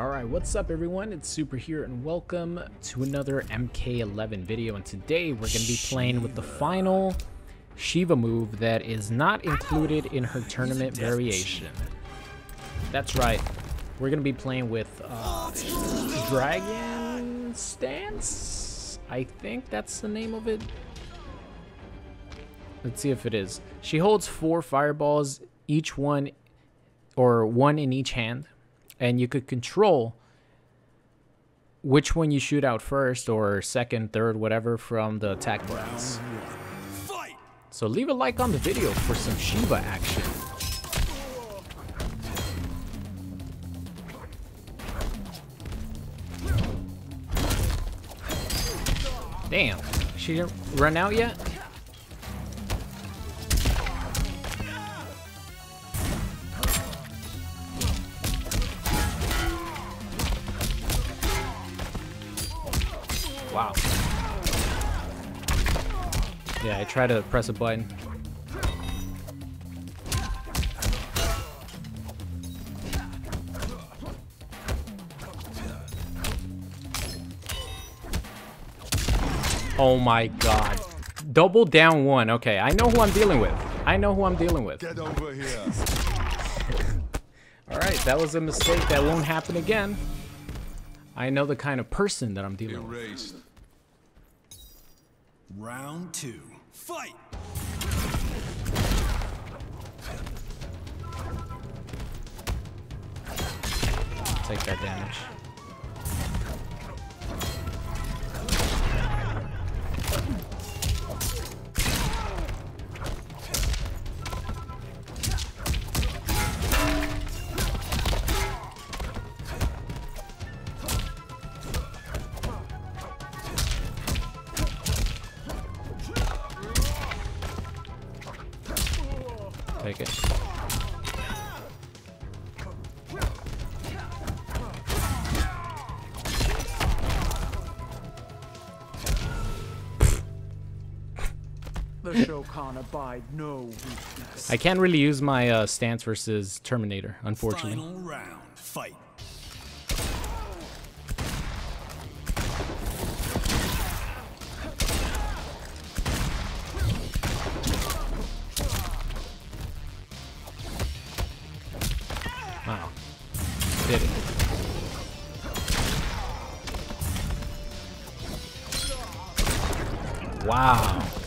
Alright, what's up everyone? It's Super here and welcome to another MK11 video and today we're going to be playing with the final Sheeva move that is not included in her tournament variation. That's right, we're going to be playing with uh, Dragon Stance? I think that's the name of it. Let's see if it is. She holds four fireballs, each one, or one in each hand and you could control which one you shoot out first or second, third, whatever from the attack buttons. So leave a like on the video for some Sheeva action. Damn, she didn't run out yet? Try to press a button. Oh my god. Double down one. Okay, I know who I'm dealing with. I know who I'm dealing with. Get over here. Alright, that was a mistake. That won't happen again. I know the kind of person that I'm dealing with. Round two. Fight! Take that damage. The show can't abide no weakness. I can't really use my uh, stance versus Terminator, unfortunately. Final round. Fight. Wow.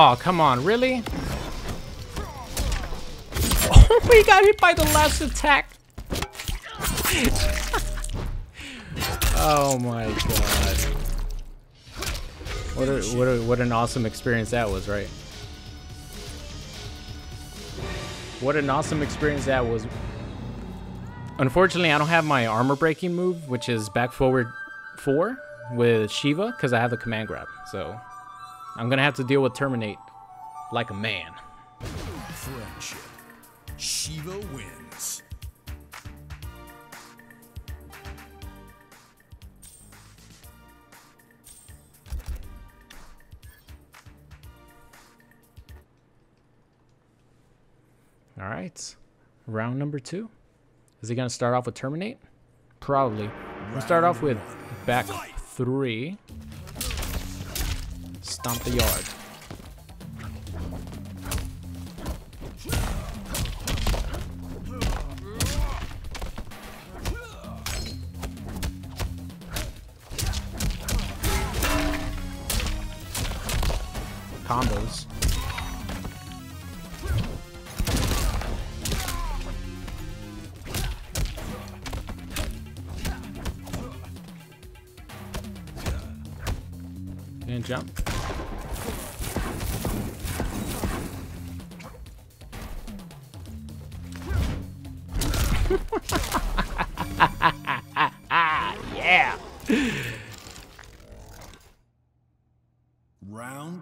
Oh, come on, really? Oh, we got hit by the last attack. oh my god. What a, what a, what an awesome experience that was, right? What an awesome experience that was. Unfortunately, I don't have my armor breaking move, which is back forward 4 with Sheeva, because I have the command grab. So I'm gonna have to deal with Terminate like a man. Friendship. Sheeva wins. All right, round number two. Is he gonna start off with Terminate? Probably. We'll start off with back three. Stomp the yard. Combos. And jump.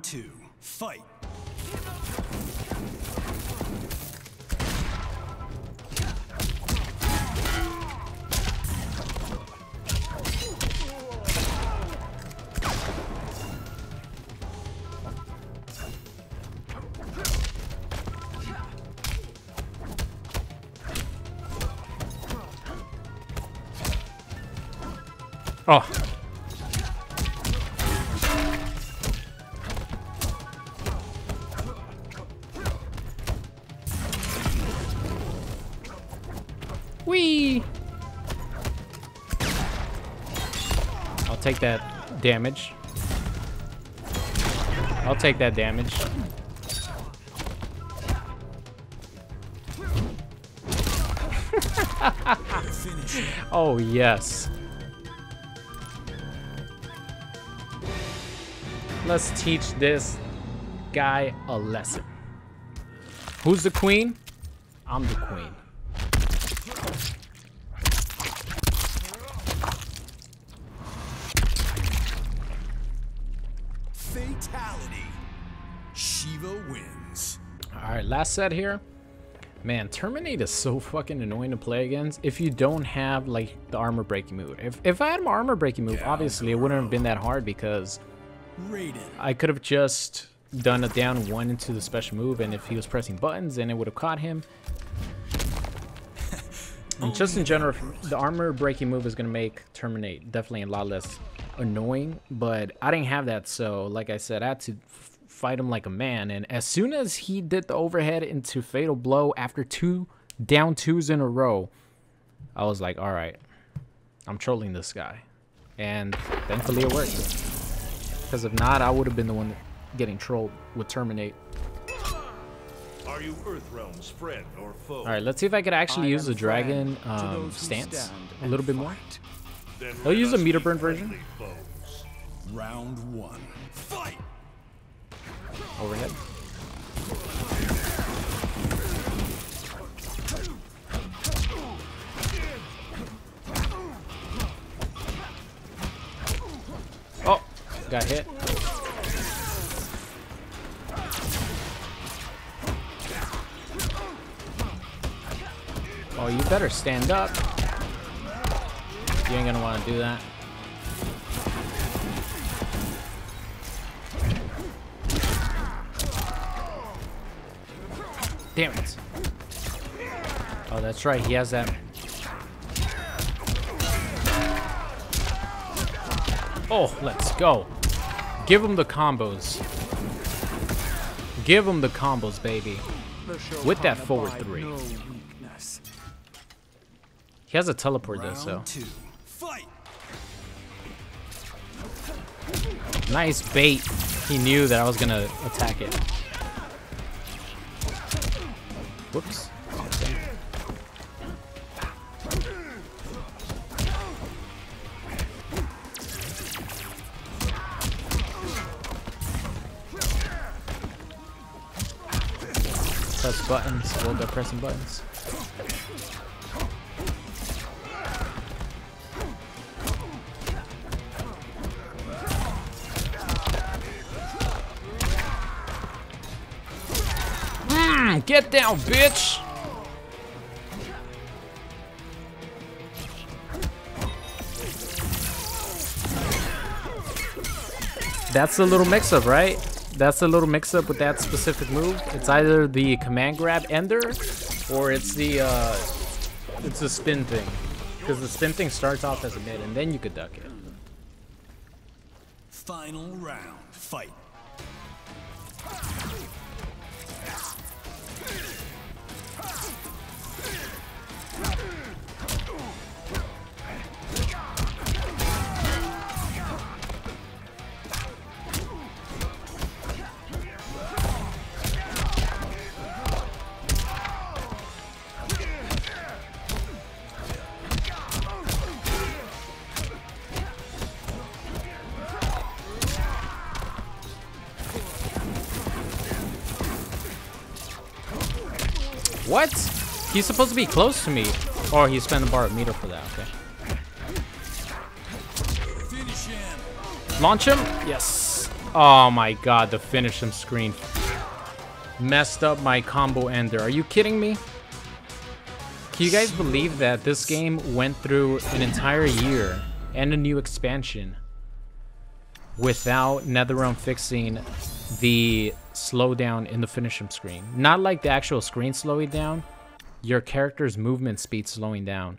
Two, fight. Oh. I'll take that damage. I'll take that damage. Oh, yes. Let's teach this guy a lesson. Who's the queen? I'm the queen. Last set here. Man, Terminate is so fucking annoying to play against if you don't have like the armor breaking move. If if I had my armor breaking move, obviously it wouldn't have been that hard because. I could have just done a down one into the special move, and if he was pressing buttons, then it would have caught him. And just in general, the armor breaking move is going to make Terminate definitely a lot less annoying, but I didn't have that, so like I said, I had to fight him like a man, and as soon as he did the overhead into Fatal Blow after two down twos in a row, I was like, alright, I'm trolling this guy. And thankfully it worked. Because if not, I would have been the one getting trolled with Terminate. Are you Earthrealm's friend or foe? Alright, let's see if I could actually I use the dragon um, stance stand a and little bit more. Then I'll use the us meter burn version. foes. Round one. Fight. Overhead. Oh, got hit. Oh, you better stand up. You ain't gonna want to do that. Damn it. Oh, that's right. He has that. Oh, let's go. Give him the combos. Give him the combos, baby. With that forward three. He has a teleport though, so. Nice bait. He knew that I was gonna attack it. Whoops. Press buttons. We'll go pressing buttons. Get down, bitch! That's a little mix-up, right? That's a little mix-up with that specific move. It's either the command grab ender, or it's the uh, it's the spin thing. Because the spin thing starts off as a mid, and then you could duck it. Final round. Fight. What? He's supposed to be close to me. Or he spent a bar of meter for that, okay. Finish him. Launch him? Yes. Oh my god, the finish him screen. Messed up my combo ender. Are you kidding me? Can you guys believe that this game went through an entire year and a new expansion without NetherRealm fixing the slowdown in the finish screen? Not like the actual screen slowing down, your character's movement speed slowing down.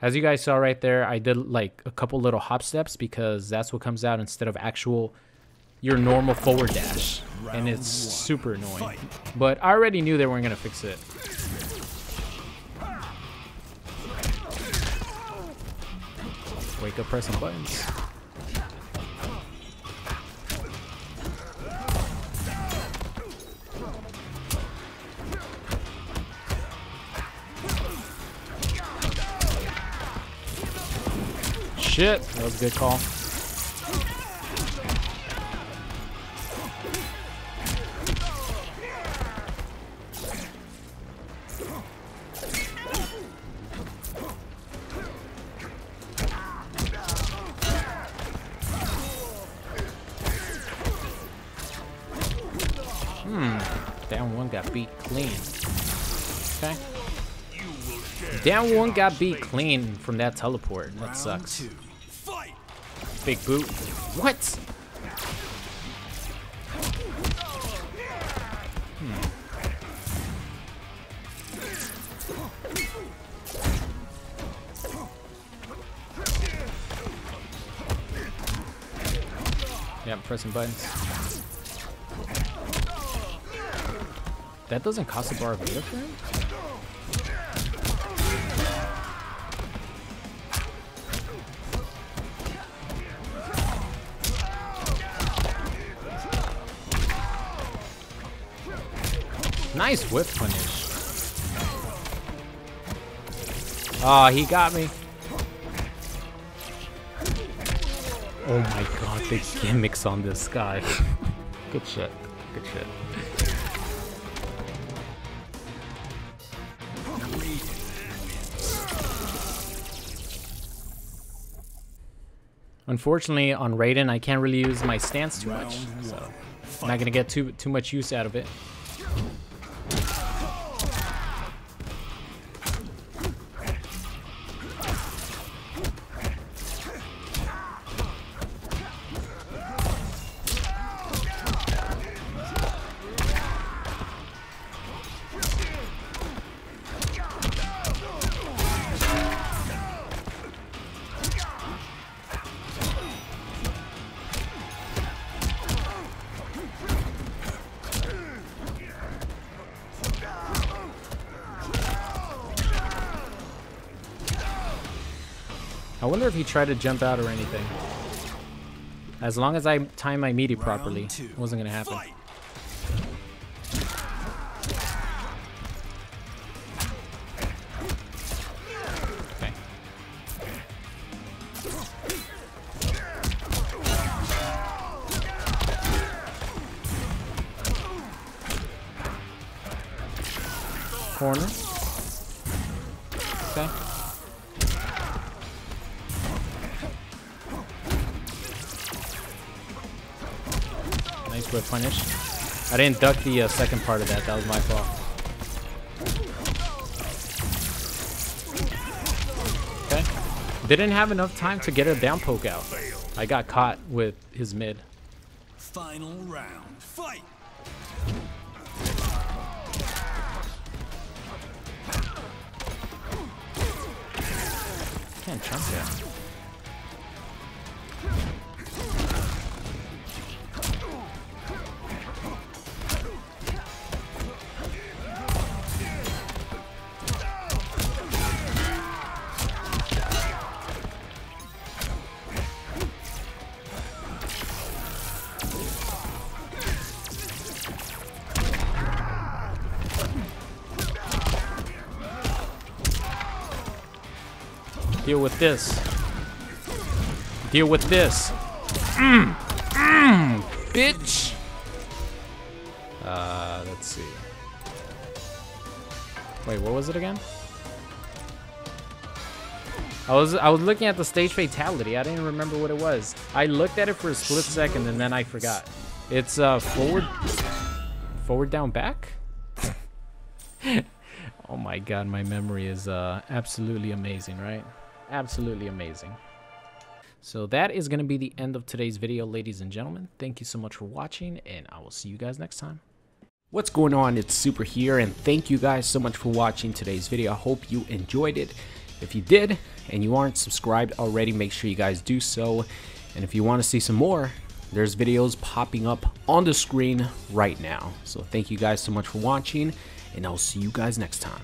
As you guys saw right there, I did like a couple little hop steps because that's what comes out instead of actual your normal forward dash. And it's super annoying. But I already knew they weren't going to fix it. Wake up pressing buttons. Shit, that was a good call. Hmm, down one got beat clean. Okay. Down one got beat clean from that teleport. That sucks. Big boot. What? Hmm. Yeah, I'm pressing buttons. That doesn't cost a bar of meter for him? Nice whip punish. Oh, he got me. Oh my god, the gimmicks on this guy. Good shit. Good shit. Unfortunately, on Raiden, I can't really use my stance too much, so I'm not gonna get too too much use out of it. I wonder if he tried to jump out or anything. As long as I time my meaty properly, it wasn't gonna happen. Fight. Punish. I didn't duck the uh, second part of that. That was my fault. Okay. Didn't have enough time to get a down poke out. I got caught with his mid. Final round. Fight. Can't jump yet. Deal with this. Deal with this. Mmm. Mmm. Bitch. Uh, let's see. Wait, what was it again? I was I was looking at the stage fatality. I didn't remember what it was. I looked at it for a split second and then I forgot. It's uh forward forward down back. oh my god, my memory is uh absolutely amazing, right? Absolutely amazing. So that is going to be the end of today's video, ladies and gentlemen. Thank you so much for watching, and I will see you guys next time. What's going on? It's Super here, and thank you guys so much for watching today's video. I hope you enjoyed it. If you did, and you aren't subscribed already, make sure you guys do so. And if you want to see some more, there's videos popping up on the screen right now. So thank you guys so much for watching, and I'll see you guys next time.